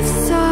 left side